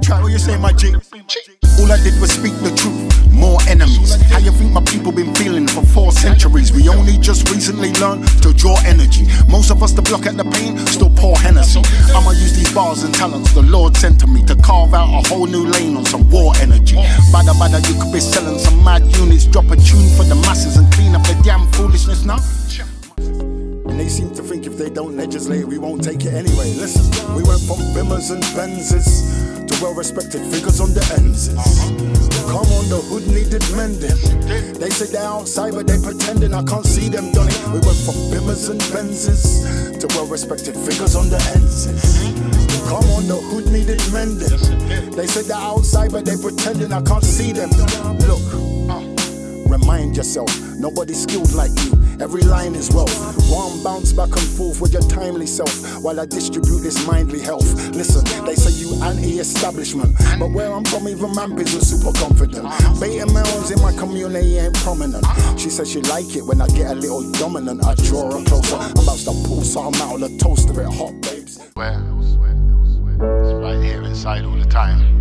track. What oh, you say, my? All I did was speak the truth. More enemies. How you think my people been feeling for four centuries? We only just recently learned to draw energy. Most of us to block at the pain, still pour Hennessy. I'ma use these bars and talents the Lord sent to me to carve out a whole new lane on some war energy. Badda badda, you could be selling some mad units. Drop a tune for the masses and clean up the damn foolishness now. They seem to think if they don't legislate, we won't take it anyway. Listen, we went from Bimmers and Benzes to well respected figures on the ends. Come on, the hood needed mending. They say they're outside, but they pretending I can't see them done it. We went from Bimmers and Benzes to well respected figures on the ends. Come on, the hood needed mending. They say they're outside, but they pretending I can't see them. Look, remind yourself, nobody's skilled like you. Every line is wealth. One bounce back and forth with your timely self while I distribute this mindly health. Listen, they say you anti-establishment, but where I'm from, even Mampis are super confident. Beta males in my community ain't prominent. She says she like it when I get a little dominant. I draw her closer. I'm about to pull some out of the toast of it, hot babes. Where? It's right here inside all the time.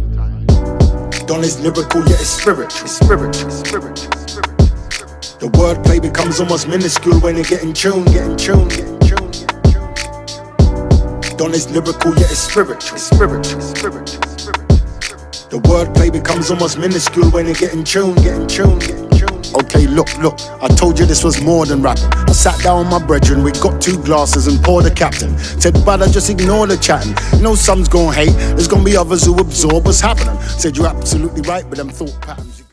Don is lyrical, yet it's spiritual, spiritual, spiritual, spiritual. The wordplay becomes almost minuscule when you get in tune, get in tune, get in tune, get in tune. Don is lyrical, yet it's spiritual, spiritual, spiritual. The wordplay becomes almost minuscule when you get in tune, get in tune, get in tune. Okay, look, look, I told you this was more than rapping. I sat down with my brethren, we got two glasses and poured the captain. Said, brother, just ignore the chatting. Know, some's gonna hate, there's gonna be others who absorb what's happening. Said, you're absolutely right with them thought patterns.